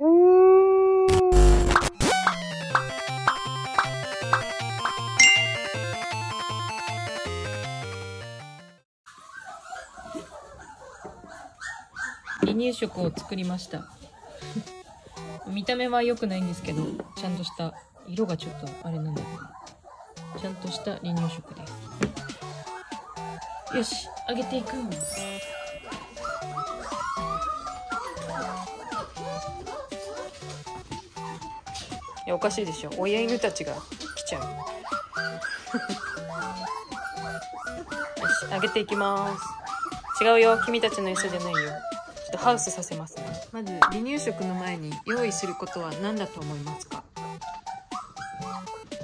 離乳食を作りました。見た目は良くないんですけどちゃんとした色がちょっとあれなんだけどちゃんとした離乳食です。よしあげていく。やおかしいでしょ。親犬たちが来ちゃう。よしあげていきます。違うよ。君たちの餌じゃないよ。ちょっとハウスさせますね。まず離乳食の前に用意することは何だと思いますか？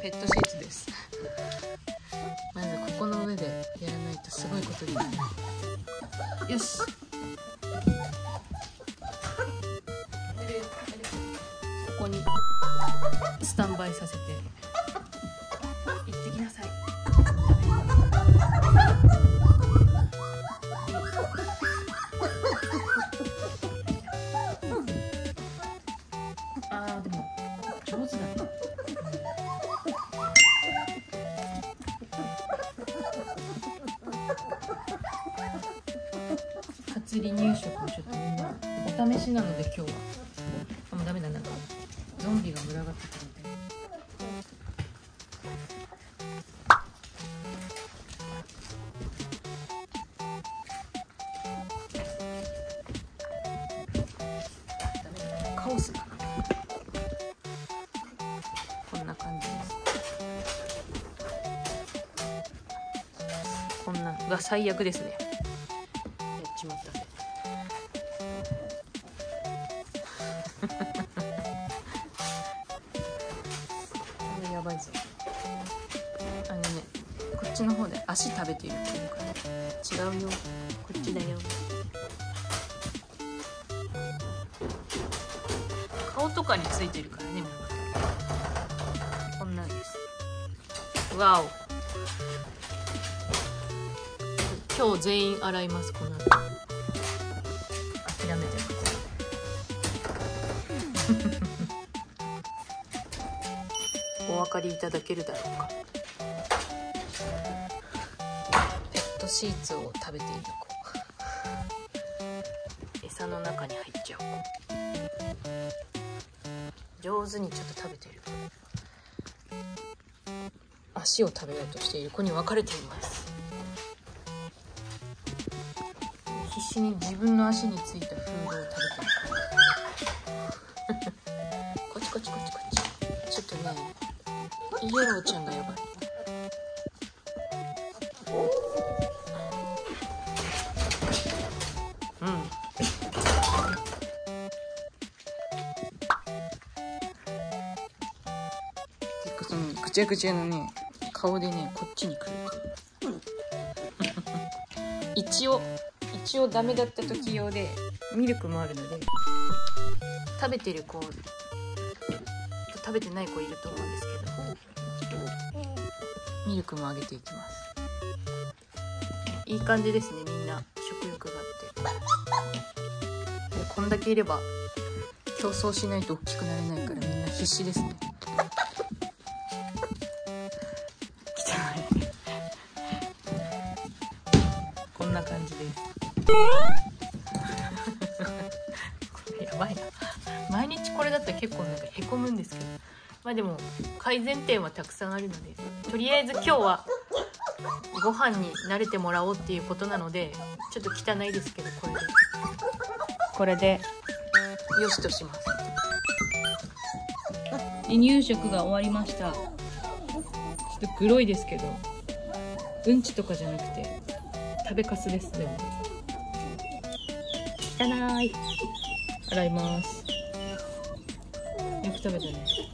ペットシーツです。まずここの上でやらないとすごいことになる。よし。ここに。スタンバイさせて。行ってきなさい。あーでも上手だな初離乳食をちょっとみんなお試しなので今日はゾンビが群がってくるみたいカオスだな。こんな感じです。こんなが最悪ですね。やっちまった。ぜあのねこっちの方で足食べているっていうから違うよ。こっちだよ。顔とかについてるからねこんなんです。わお。今日全員洗いますこの後お分かりいただけるだろうか。ペットシーツを食べている子。餌の中に入っちゃう子。上手にちょっと食べている。足を食べようとしている子に分かれています。必死に自分の足についたイエローちゃんがやばいうん。そのぐちゃぐちゃのね顔でねこっちに来る。一応一応ダメだった時用でミルクもあるので食べてる子食べてない子いると思うんです。ミルクもあげていきます。いい感じですねみんな。食欲があって。でこんだけいれば競争しないと大きくなれないからみんな必死ですね。汚い。こんな感じですあでも改善点はたくさんあるのでとりあえず今日はご飯に慣れてもらおうっていうことなのでちょっと汚いですけどこれで。これで。よしとします。離乳食が終わりました。ちょっとグロいですけどうんちとかじゃなくて食べかすですでも。汚い。洗います。よく食べたね